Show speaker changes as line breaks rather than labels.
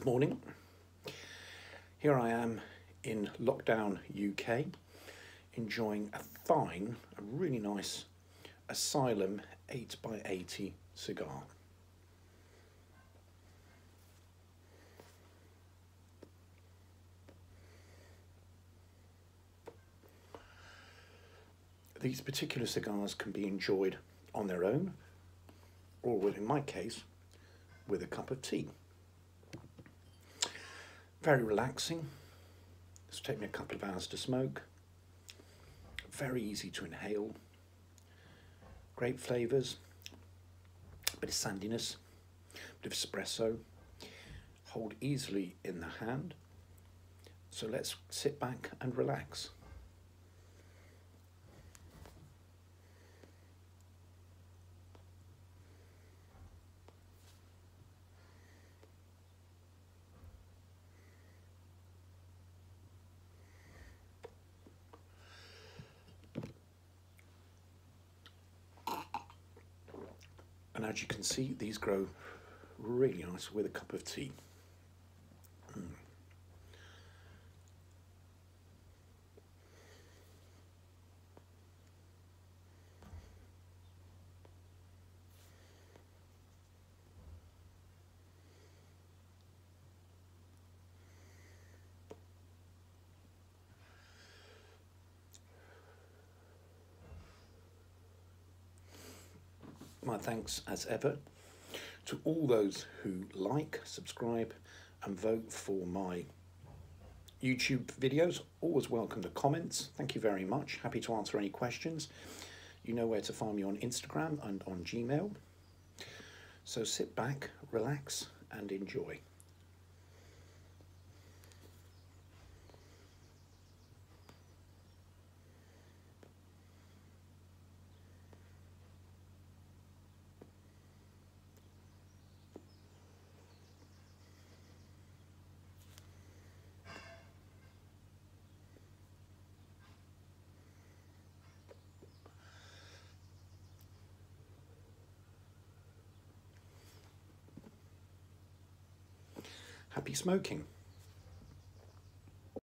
Good morning. Here I am in lockdown UK, enjoying a fine, a really nice Asylum 8x80 cigar. These particular cigars can be enjoyed on their own, or in my case, with a cup of tea. Very relaxing. It's taken me a couple of hours to smoke. Very easy to inhale. Great flavours. A bit of sandiness. A bit of espresso. Hold easily in the hand. So let's sit back and relax. And as you can see, these grow really nice with a cup of tea. My thanks as ever to all those who like, subscribe, and vote for my YouTube videos. Always welcome the comments. Thank you very much. Happy to answer any questions. You know where to find me on Instagram and on Gmail. So sit back, relax, and enjoy. Happy smoking.